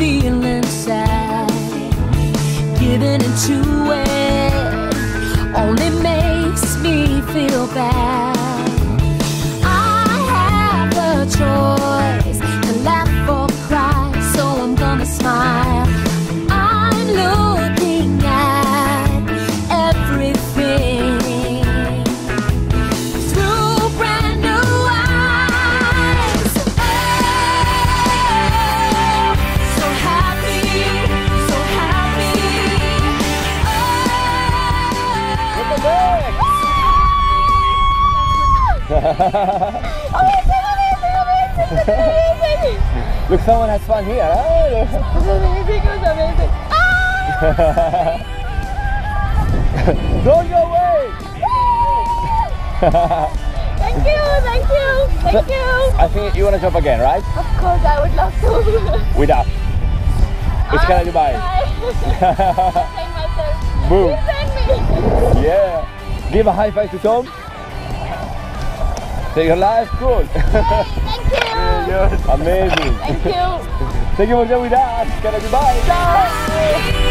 feeling sad, giving into it only makes me feel bad. I have a choice to laugh or cry, so I'm gonna smile. Look, someone has fun here. huh? Don't go away! Thank you, thank you, thank you. I think you want to jump again, right? Of course, I would love to. With us. It's Skydive Dubai. Boom. Yeah. Give a high five to Tom. Say your life, cool. Thank you. Amazing. Thank you. Thank you for joining with us. Skydive Dubai. Bye.